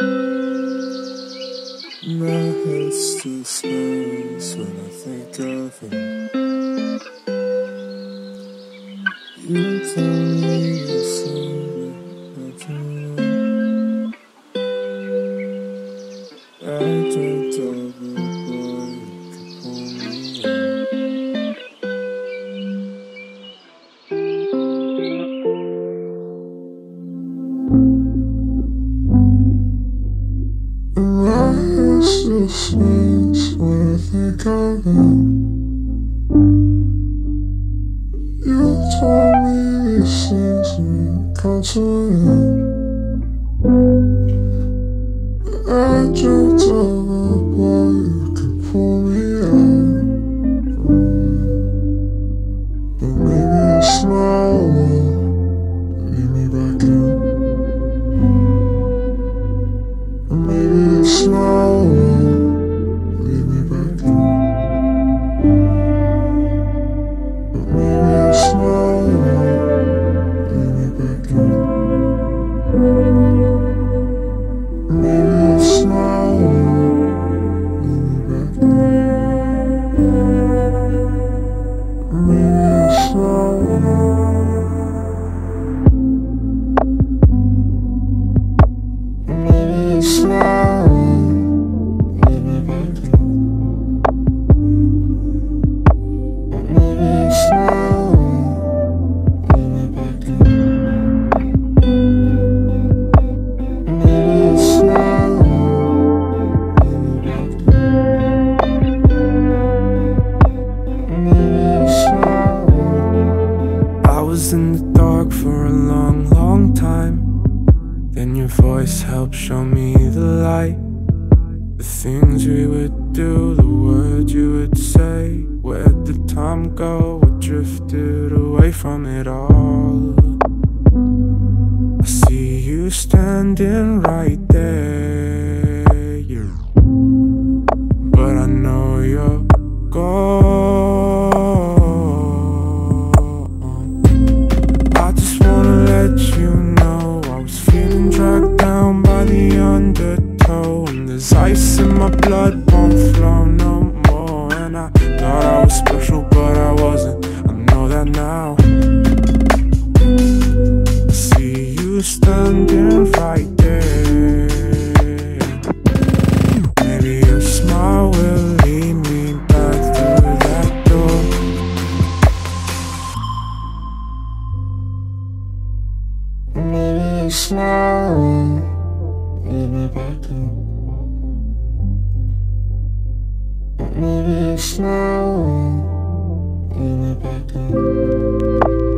My head still spins when I think of him. You I think of him. You told me these things and come to end. I dreamt of a boy who could pull me out. But maybe a smile will lead me back in. Maybe a smile me your voice helped show me the light. The things we would do, the words you would say. Where'd the time go? I drifted away from it all. I see you standing right there. The undertow. And there's ice in my blood, won't flow no more. And I thought I was special, but I wasn't. I know that now. I see you standing right there. Maybe your smile will lead me back through that door. Maybe a smile lead me back in. Maybe will lead me back in.